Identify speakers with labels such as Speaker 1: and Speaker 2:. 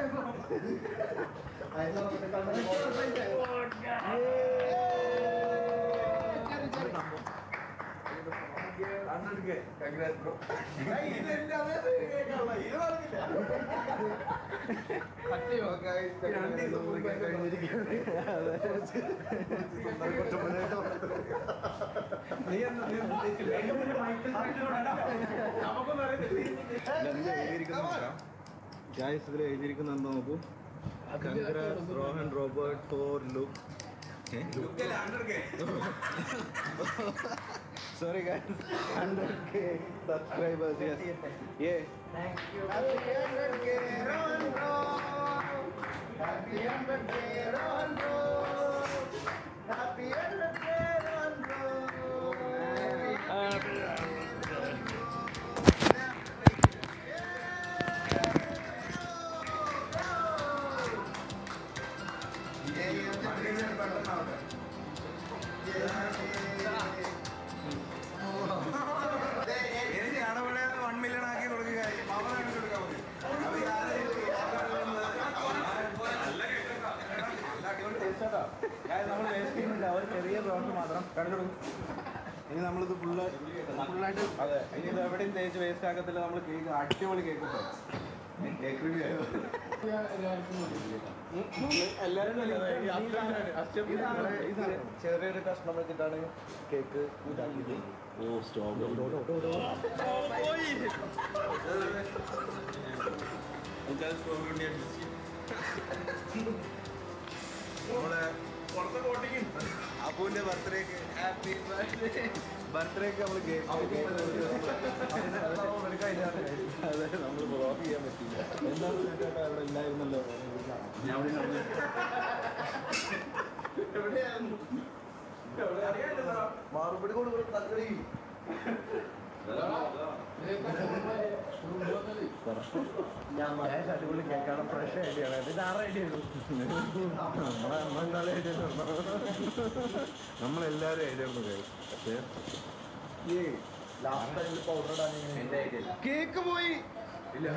Speaker 1: നമുക്കൊന്നും അറിയത്തില്ല ഗായ്സ് ഇതിൽ എഴുതിയിരിക്കുന്ന എന്താ നോക്കൂ? Congrats Rohan Robert for look. Sorry guys hundred K subscribers yes yeah
Speaker 2: one million ആക്കി
Speaker 1: നമ്മൾ വേസ്റ്റ് ചെറിയ മാത്രം ഇനി നമ്മളിത് ഫുള്ള് ഫുള്ളായിട്ട് അതെ ഇനി ഇത് എവിടെയും തേച്ച് വേസ്റ്റ് ആക്കത്തില്ല. നമ്മൾ കേക്ക് അടിപൊളി കേക്ക് ചെറിയൊരു കഷ്ണം വെച്ചിട്ടാണ് കേക്ക് ഓ
Speaker 2: അപ്പുവിന്റെ ബർത്ത്ഡേക്ക് ഹാപ്പി ബർത്ത്ഡേ
Speaker 1: ബർത്ത്ഡേക്ക് നമ്മൾ കേക്ക്
Speaker 2: മറുപടി കൊടുക്കും തക്കടി
Speaker 1: ഞാൻ അടിപൊളി കേക്കാണ് ഫ്രഷ് ഐഡിയ ആണ് ഇത് ആറ് ഐഡിയ നമ്മളെ ഐഡിയ? നമ്മളെല്ലാവരും ഐഡിയ പക്ഷേ പൗഡർ പോയി കേക്ക് പോയി. ഇല്ല